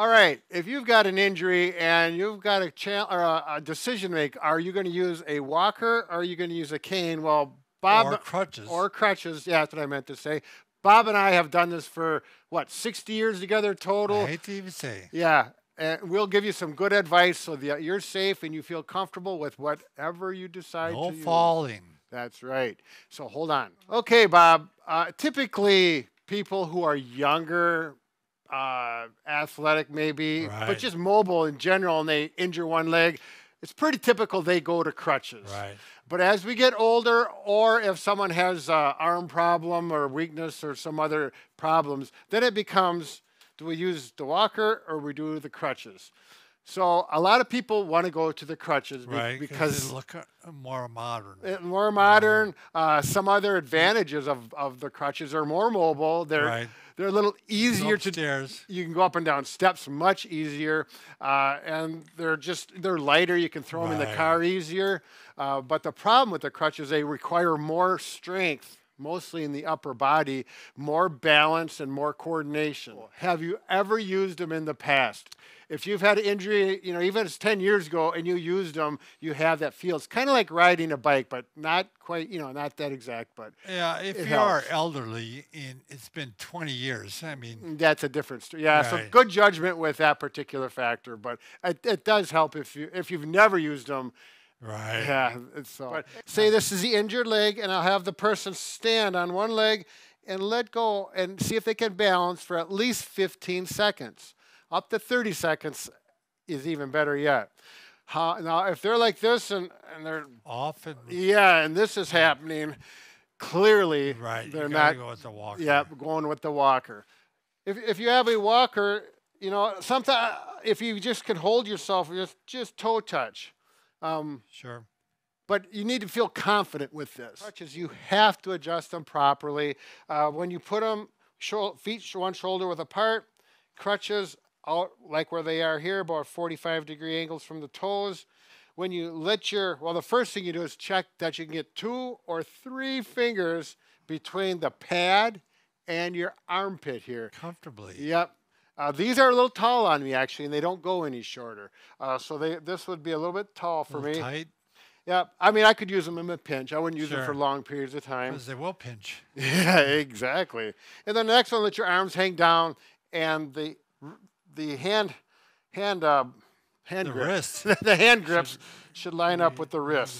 All right, if you've got an injury and you've got a, cha- or a, a decision to make, are you going to use a walker or are you going to use a cane? Well, Bob Or crutches. or crutches. Yeah, that's what I meant to say. Bob and I have done this for what 60 years together total. I hate to even say. Yeah, and we'll give you some good advice so that you're safe and you feel comfortable with whatever you decide No to use. falling. That's right. So hold on. Okay, Bob. Uh, typically, people who are younger, uh, athletic maybe, but just mobile in general, and they injure one leg, it's pretty typical they go to crutches. Right. But as we get older, or if someone has a arm problem or weakness or some other problems, then it becomes do we use the walker or we do the crutches? So a lot of people want to go to the crutches be- Right. because they look uh, more modern. uh, more modern. Uh, some other advantages of, of the crutches are more mobile. They're Right. they're a little easier to. Upstairs. You can go up and down steps much easier, uh, and they're just they're lighter. You can throw them in the car easier. Uh, but the problem with the crutches, they require more strength, mostly in the upper body, more balance and more coordination. Have you ever used them in the past? If you've had an injury, you know, even if it's 10 years ago and you used them, you have that feel. It's kind of like riding a bike, but not quite, you know, not that exact, but Yeah, if you are elderly and it's been 20 years, I mean, mm, that's a different story. Yeah, so good judgment with that particular factor, but it, it does help if you if you've never used them. Right. Yeah, so. But say this is the injured leg, and I'll have the person stand on one leg and let go and see if they can balance for at least 15 seconds. Up to 30 seconds is even better yet. How, now, if they're like this and, and they're, Often, yeah, and this is happening, clearly right. they're not go with the walker. yeah, going with the walker. If, if you have a walker, you know, sometimes if you just can hold yourself, just just toe touch. Um, Sure. but you need to feel confident with this. Crutches, you have to adjust them properly. Uh, when you put them feet one shoulder width apart, crutches out like where they are here, about 45 degree angles from the toes. When you let your, well, the first thing you do is check that you can get two or three fingers between the pad and your armpit here. Comfortably. Yep. Uh, these are a little tall on me actually, and they don't go any shorter. Uh, so they, this would be a little bit tall for me. Tight, Yeah, I mean, I could use them in a pinch. I wouldn't use them for long periods of time. because they will pinch. Yeah, exactly. And then the next one, let your arms hang down, and the the hand hand uh, hand The grip- wrist. the hand grips should line up with the wrist.